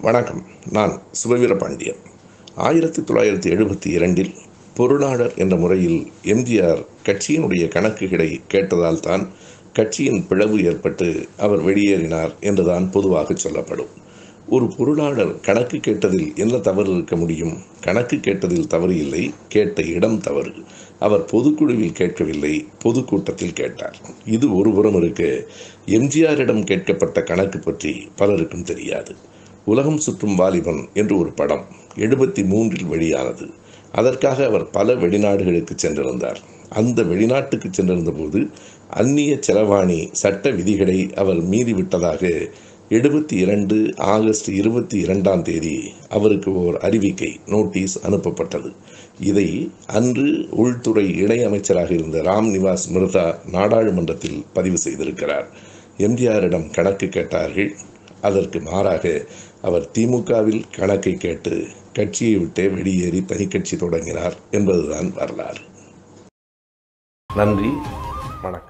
வணக்கம். நான் சுபவீர பாண்டியன். ஆயிரத்தி தொள்ளாயிரத்தி எழுபத்தி இரண்டில் பொருளாளர் என்ற முறையில் எம்ஜிஆர் கட்சியினுடைய கணக்குகளை கேட்டதால் தான் கட்சியின் பிளவு ஏற்பட்டு அவர் வெளியேறினார் என்றுதான் பொதுவாக சொல்லப்படும். ஒரு பொருளாளர் கணக்கு கேட்டதில் என்ன தவறு இருக்க முடியும்? கணக்கு கேட்டதில் தவறு இல்லை கேட்ட இடம் தவறு. அவர் பொதுக்குழுவில் கேட்கவில்லை பொதுக்கூட்டத்தில் கேட்டார். இது ஒருபுறம் இருக்கு இருக்க. எம்ஜிஆரிடம் கேட்கப்பட்ட கணக்கு பற்றி பலருக்கும் தெரியாது. உலகம் சுற்றும் வாலிபன் என்று ஒரு படம் எழுபத்தி மூன்றில் வெளியானது. அதற்காக அவர் பல வெளிநாடுகளுக்கு சென்றிருந்தார். அந்த வெளிநாட்டுக்கு சென்றிருந்த போது அந்நிய செலவாணி சட்ட விதிகளை அவர் மீறிவிட்டதாக எழுபத்தி இரண்டு ஆகஸ்ட் இருபத்தி இரண்டாம் தேதி அவருக்கு ஓர் அறிவிக்கை நோட்டீஸ் அனுப்பப்பட்டது. இதை அன்று உள்துறை இணையமைச்சராக இருந்த ராம் நிவாஸ் மிருதா நாடாளுமன்றத்தில் பதிவு செய்திருக்கிறார். எம்ஜிஆரிடம் கணக்கு கேட்டார்கள். அதற்கு மாறாக அவர் திமுகவில் கணக்கை கேட்டு கட்சியை விட்டே வெளியேறி தனிக்கட்சி தொடங்கினார் என்பதுதான் வரலாறு. நன்றி. வணக்கம்.